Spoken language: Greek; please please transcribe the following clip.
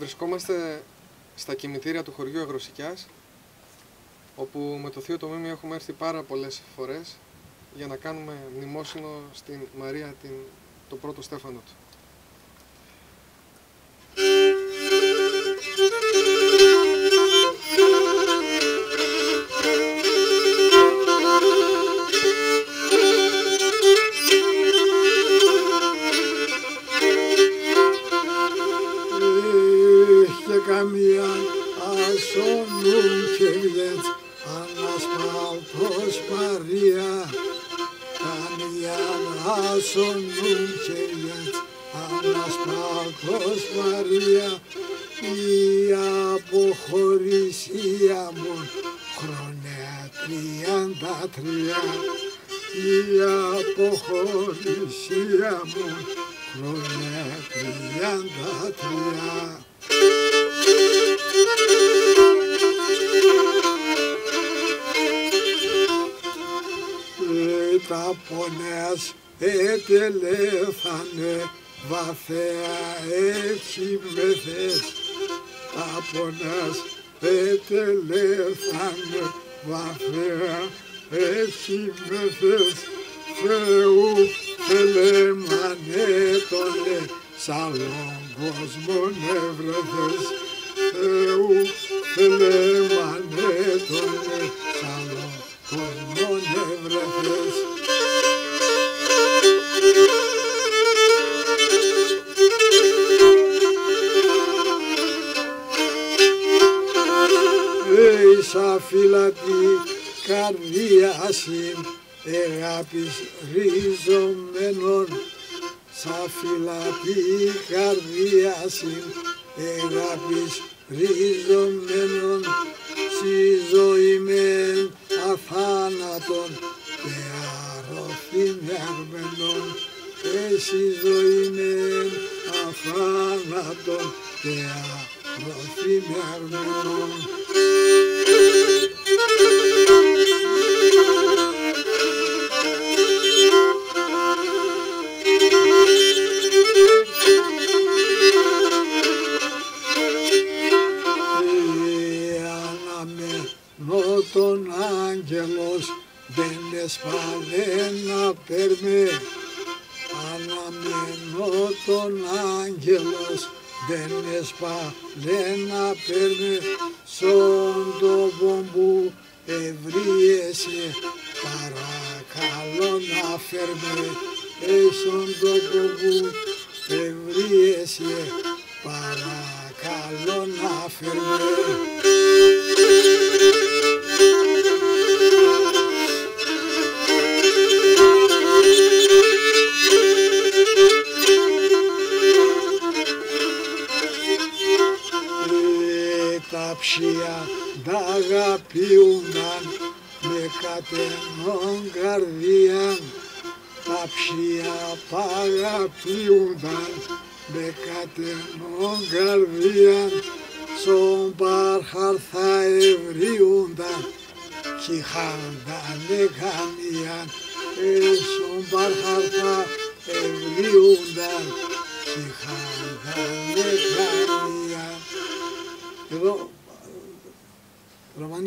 Βρισκόμαστε στα κημητήρια του χωριού Αγροσικιάς, όπου με το Θείο Τομίμιο έχουμε έρθει πάρα πολλές φορές για να κάνουμε μνημόσυνο στην Μαρία, την, το πρώτο στέφανο του. Καμία ασώνουν και βιέτ ανασπάλτος Μαρία καμία ασώνουν και βιέτ ανασπάλτος Μαρία η αποχωρησία μου χρόνια τριάντα τρία. Η αποχωρησία μου χρόνια τριάντα τρία τα πονές ετελέφανε βαθέα έτσι με θες. Τα πονές ετελέφανε βαθέα έτσι με θες. Θεού θελέμανε τονε σαλόν κόσμον έβρεθες Θεού θελέμανε Έισα φυλατή καρδία συν αγάπης ριζωμένων Σα φυλατή καρδία συν αγάπης ριζωμένων στη ζωή με αθάνατον και αρροφημένων εσύ ζωή με αθάνατον και αρροφημένων αναμένω άγγελος δεν έσπαλε να περνέ αναμένω τον άγγελος δεν έσπαλε να περνέ στον τόπο που ευρίεσαι παρακαλώ να φέρμε. Στον τόπο που ευρίεσαι παρακαλώ να φέρμε ψία τα αγαπιούνταν με κατενόν καρδία τα ψία τα αγαπιούνταν με κατενόν καρδία στον παρχαρθά ευριούνταν κι είχαντανε καμία στον παρχαρθά ευριούνταν κι είχαντανε καμία εδώ one